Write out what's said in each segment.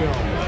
real.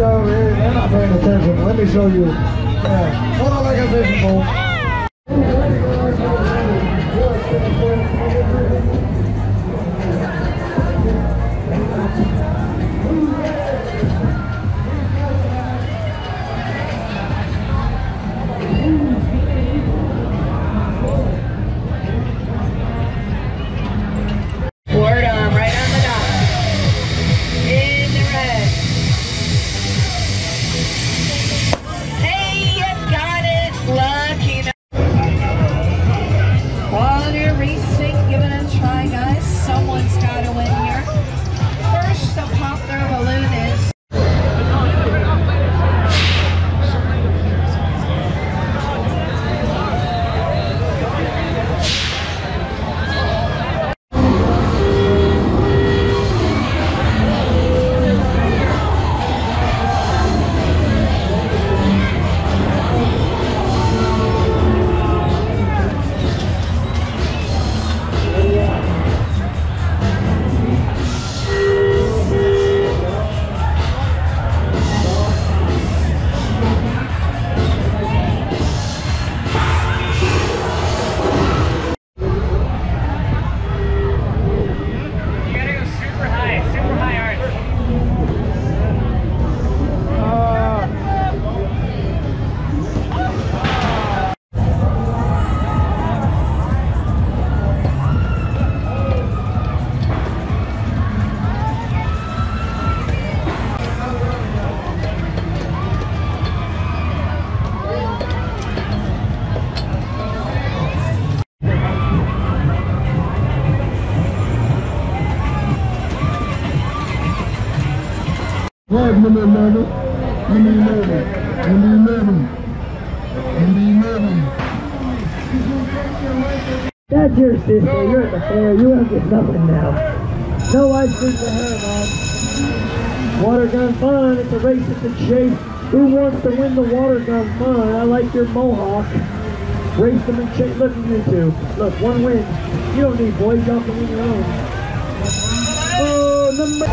Over here, they're not paying attention. Let me show you. Yeah, on like a fishing. Number 11. Number 11. Number 11. Number 11. That's your sister. You're at the fair. You don't get nothing now. No ice cream for her, Mom. Water gun fun. It's a race. It's a chase. Who wants to win the water gun fun? I like your mohawk. Race them and chase. Look at you two. Look, one win. You don't need boys. Y'all can win your own. Oh, number.